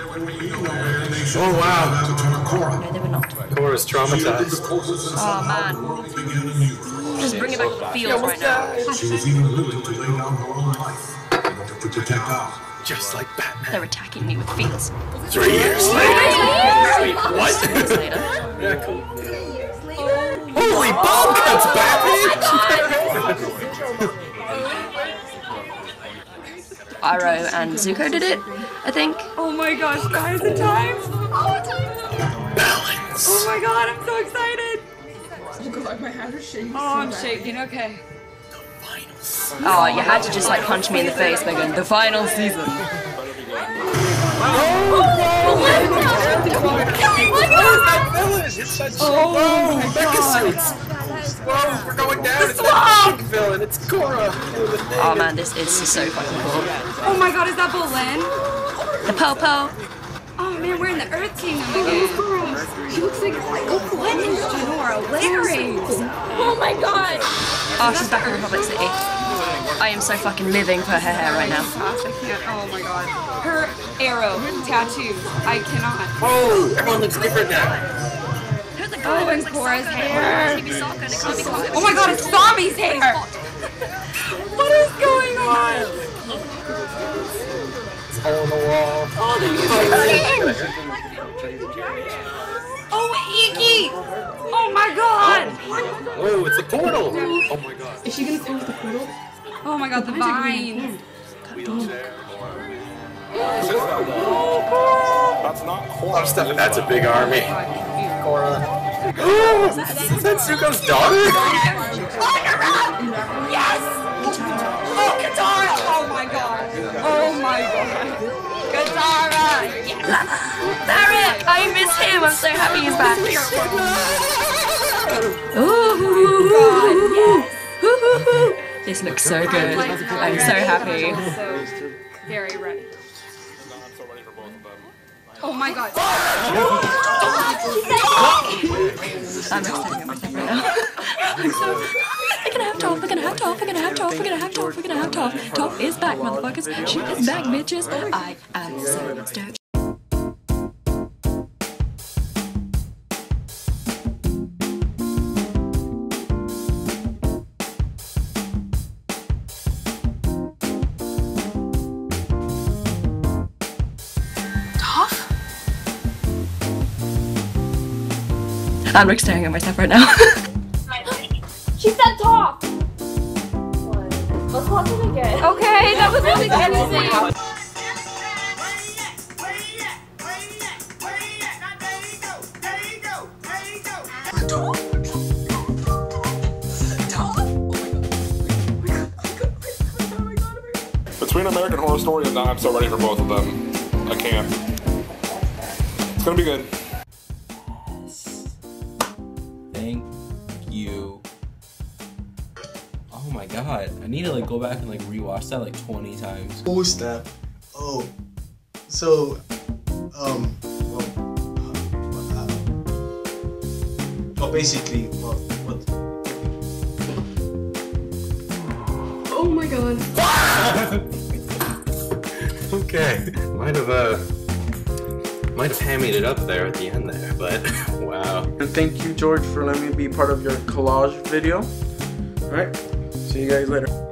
Oh wow. No, they. Korra's traumatized. Oh man. Just bring it back to the feels right now. She was even willing to lay down her own life to protect ours. Just like Batman. They're attacking me with feels. Three years later. Wait, what? Three Years later. yeah, cool. Holy bomb cuts, Batman! Iroh and Zuko did it, I think. Oh my gosh, guys, the time! Balance. Oh my god, I'm so excited! Oh god, my hands are shaking. Oh, I'm shaking, okay. Oh, you had to just like punch me in the face Megan. the final season. Oh my god! Whoa, we're going down. It's that big villain. It's Korra. Oh man, this is so fucking cool. Oh my god, is that Bolin? The Popo. Oh man, we're in the Earth Kingdom again. Oh, she looks like what is Jinora? Larry! Oh my god! Oh, she's back in Republic City. I am so fucking living for her hair right now. Oh, I can't. Oh my god. Her arrow tattoo. I cannot. Oh, everyone looks different now. Oh, and Korra's hair. Oh my god, it's Sami's hair! What is going on? It's all on the wall. Oh, Ikki! Oh, oh my god! Oh, it's a portal. Oh my god. Is she gonna close the portal? Oh my god, the vines. That's not Korra. I'm stuff. That's a big army. Korra. Is that Zuko's daughter? Yes! Oh, Katara! Oh my god! Oh my god! Katara! Yes! Barrett! I miss him. I'm so happy he's back. Ooh. This looks so good. I'm so happy. Very ready. I'm so ready for both of them. Oh my god! I'm excited myself right now. I'm so. We're gonna have Toph, we're gonna have Toph, we're gonna have Toph, we're gonna have Toph, we're gonna have Toph. Toph is back, motherfuckers. She is back, bitches. I am so stoked. I'm like staring at myself right now. Between American Horror Story and I'm so ready for both of them. I can't. It's gonna be good. Thank Oh my god. I need to like go back and like rewatch that like 20 times. Oh snap. Oh. So, um, well, uh, well, basically, well, what? Oh my god. Okay. Might have uh. Might have hammied it up there at the end there, but wow. And thank you, George, for letting me be part of your collage video. Alright, see you guys later.